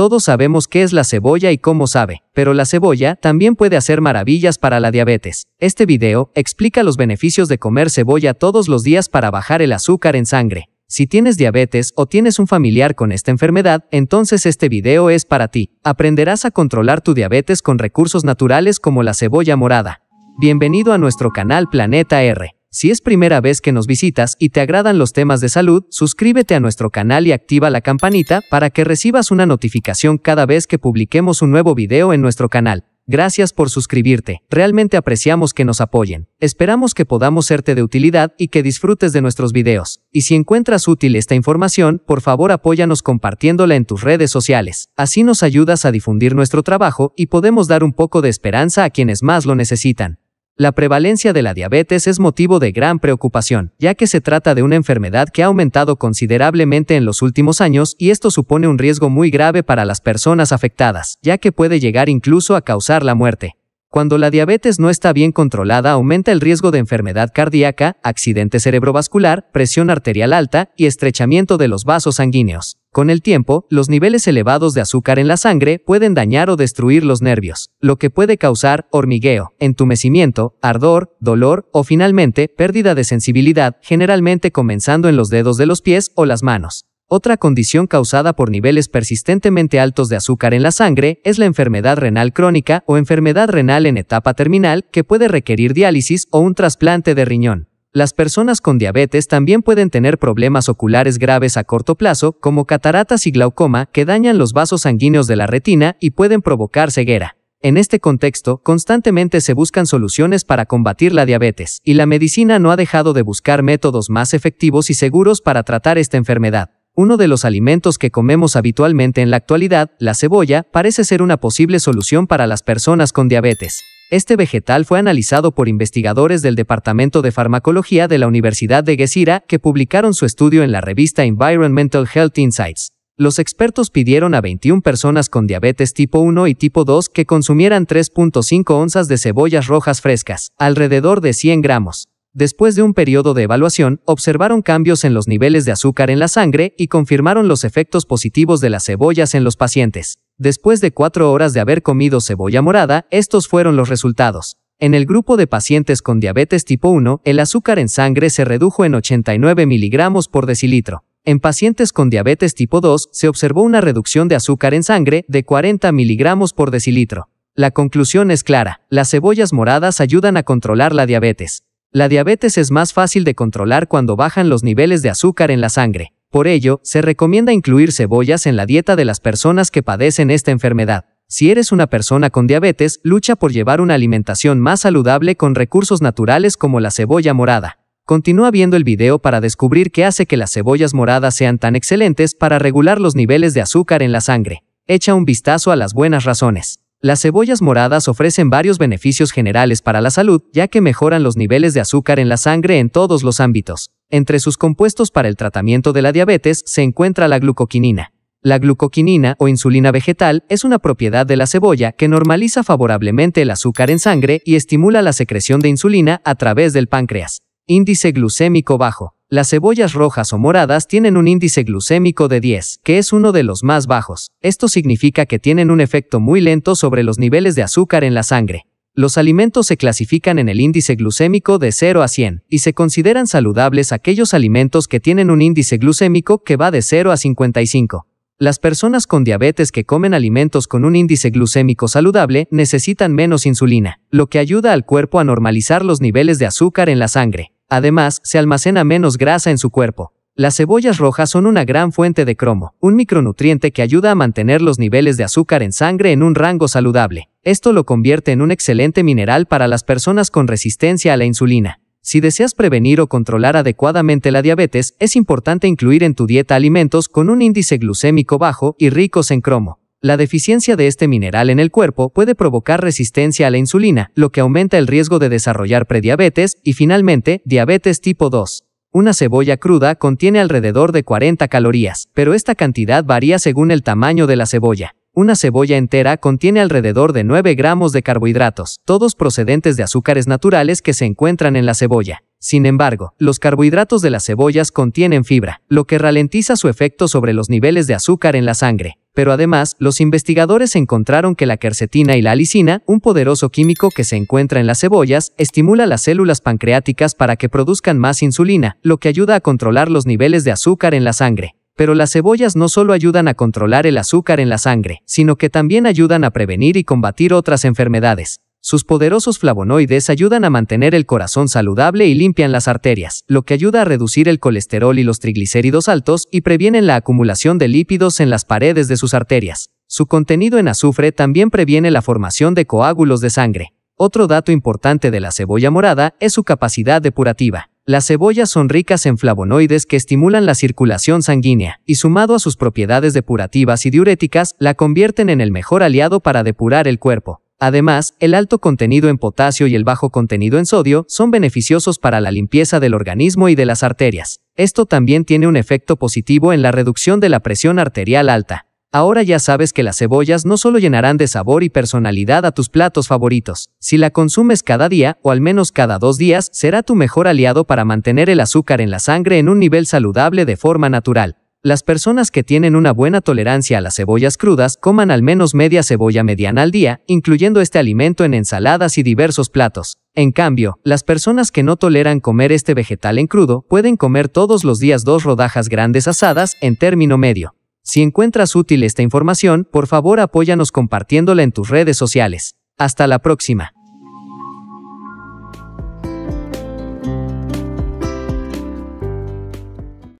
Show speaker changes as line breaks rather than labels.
Todos sabemos qué es la cebolla y cómo sabe, pero la cebolla también puede hacer maravillas para la diabetes. Este video explica los beneficios de comer cebolla todos los días para bajar el azúcar en sangre. Si tienes diabetes o tienes un familiar con esta enfermedad, entonces este video es para ti. Aprenderás a controlar tu diabetes con recursos naturales como la cebolla morada. Bienvenido a nuestro canal Planeta R. Si es primera vez que nos visitas y te agradan los temas de salud, suscríbete a nuestro canal y activa la campanita para que recibas una notificación cada vez que publiquemos un nuevo video en nuestro canal. Gracias por suscribirte, realmente apreciamos que nos apoyen. Esperamos que podamos serte de utilidad y que disfrutes de nuestros videos. Y si encuentras útil esta información, por favor apóyanos compartiéndola en tus redes sociales. Así nos ayudas a difundir nuestro trabajo y podemos dar un poco de esperanza a quienes más lo necesitan. La prevalencia de la diabetes es motivo de gran preocupación, ya que se trata de una enfermedad que ha aumentado considerablemente en los últimos años y esto supone un riesgo muy grave para las personas afectadas, ya que puede llegar incluso a causar la muerte. Cuando la diabetes no está bien controlada aumenta el riesgo de enfermedad cardíaca, accidente cerebrovascular, presión arterial alta y estrechamiento de los vasos sanguíneos. Con el tiempo, los niveles elevados de azúcar en la sangre pueden dañar o destruir los nervios, lo que puede causar hormigueo, entumecimiento, ardor, dolor o finalmente pérdida de sensibilidad, generalmente comenzando en los dedos de los pies o las manos. Otra condición causada por niveles persistentemente altos de azúcar en la sangre es la enfermedad renal crónica o enfermedad renal en etapa terminal que puede requerir diálisis o un trasplante de riñón. Las personas con diabetes también pueden tener problemas oculares graves a corto plazo, como cataratas y glaucoma, que dañan los vasos sanguíneos de la retina y pueden provocar ceguera. En este contexto, constantemente se buscan soluciones para combatir la diabetes, y la medicina no ha dejado de buscar métodos más efectivos y seguros para tratar esta enfermedad. Uno de los alimentos que comemos habitualmente en la actualidad, la cebolla, parece ser una posible solución para las personas con diabetes. Este vegetal fue analizado por investigadores del Departamento de Farmacología de la Universidad de Gesira que publicaron su estudio en la revista Environmental Health Insights. Los expertos pidieron a 21 personas con diabetes tipo 1 y tipo 2 que consumieran 3.5 onzas de cebollas rojas frescas, alrededor de 100 gramos. Después de un periodo de evaluación, observaron cambios en los niveles de azúcar en la sangre y confirmaron los efectos positivos de las cebollas en los pacientes. Después de cuatro horas de haber comido cebolla morada, estos fueron los resultados. En el grupo de pacientes con diabetes tipo 1, el azúcar en sangre se redujo en 89 miligramos por decilitro. En pacientes con diabetes tipo 2, se observó una reducción de azúcar en sangre de 40 miligramos por decilitro. La conclusión es clara, las cebollas moradas ayudan a controlar la diabetes. La diabetes es más fácil de controlar cuando bajan los niveles de azúcar en la sangre. Por ello, se recomienda incluir cebollas en la dieta de las personas que padecen esta enfermedad. Si eres una persona con diabetes, lucha por llevar una alimentación más saludable con recursos naturales como la cebolla morada. Continúa viendo el video para descubrir qué hace que las cebollas moradas sean tan excelentes para regular los niveles de azúcar en la sangre. Echa un vistazo a las buenas razones. Las cebollas moradas ofrecen varios beneficios generales para la salud, ya que mejoran los niveles de azúcar en la sangre en todos los ámbitos. Entre sus compuestos para el tratamiento de la diabetes se encuentra la glucoquinina. La glucoquinina o insulina vegetal es una propiedad de la cebolla que normaliza favorablemente el azúcar en sangre y estimula la secreción de insulina a través del páncreas. Índice glucémico bajo. Las cebollas rojas o moradas tienen un índice glucémico de 10, que es uno de los más bajos. Esto significa que tienen un efecto muy lento sobre los niveles de azúcar en la sangre. Los alimentos se clasifican en el índice glucémico de 0 a 100 y se consideran saludables aquellos alimentos que tienen un índice glucémico que va de 0 a 55. Las personas con diabetes que comen alimentos con un índice glucémico saludable necesitan menos insulina, lo que ayuda al cuerpo a normalizar los niveles de azúcar en la sangre. Además, se almacena menos grasa en su cuerpo. Las cebollas rojas son una gran fuente de cromo, un micronutriente que ayuda a mantener los niveles de azúcar en sangre en un rango saludable. Esto lo convierte en un excelente mineral para las personas con resistencia a la insulina. Si deseas prevenir o controlar adecuadamente la diabetes, es importante incluir en tu dieta alimentos con un índice glucémico bajo y ricos en cromo. La deficiencia de este mineral en el cuerpo puede provocar resistencia a la insulina, lo que aumenta el riesgo de desarrollar prediabetes y finalmente diabetes tipo 2. Una cebolla cruda contiene alrededor de 40 calorías, pero esta cantidad varía según el tamaño de la cebolla. Una cebolla entera contiene alrededor de 9 gramos de carbohidratos, todos procedentes de azúcares naturales que se encuentran en la cebolla. Sin embargo, los carbohidratos de las cebollas contienen fibra, lo que ralentiza su efecto sobre los niveles de azúcar en la sangre. pero además, los investigadores encontraron que la quercetina y la alicina, un poderoso químico que se encuentra en las cebollas, estimula las células pancreáticas para que produzcan más insulina, lo que ayuda a controlar los niveles de azúcar en la sangre. Pero las cebollas no solo ayudan a controlar el azúcar en la sangre, sino que también ayudan a prevenir y combatir otras enfermedades. Sus poderosos flavonoides ayudan a mantener el corazón saludable y limpian las arterias, lo que ayuda a reducir el colesterol y los triglicéridos altos y previenen la acumulación de lípidos en las paredes de sus arterias. Su contenido en azufre también previene la formación de coágulos de sangre. Otro dato importante de la cebolla morada es su capacidad depurativa. Las cebollas son ricas en flavonoides que estimulan la circulación sanguínea, y sumado a sus propiedades depurativas y diuréticas, la convierten en el mejor aliado para depurar el cuerpo. Además, el alto contenido en potasio y el bajo contenido en sodio son beneficiosos para la limpieza del organismo y de las arterias. Esto también tiene un efecto positivo en la reducción de la presión arterial alta. Ahora ya sabes que las cebollas no solo llenarán de sabor y personalidad a tus platos favoritos. Si la consumes cada día, o al menos cada dos días, será tu mejor aliado para mantener el azúcar en la sangre en un nivel saludable de forma natural. Las personas que tienen una buena tolerancia a las cebollas crudas coman al menos media cebolla mediana al día, incluyendo este alimento en ensaladas y diversos platos. En cambio, las personas que no toleran comer este vegetal en crudo pueden comer todos los días dos rodajas grandes asadas en término medio. Si encuentras útil esta información, por favor apóyanos compartiéndola en tus redes sociales. Hasta la próxima.